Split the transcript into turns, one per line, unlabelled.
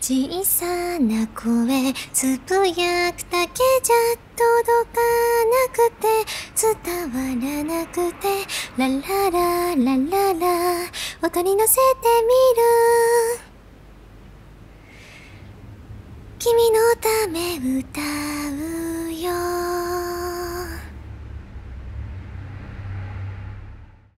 小さな声つぶやくだけじゃ届かなくて伝わらなくてララララララ音に乗せてみる。君のため歌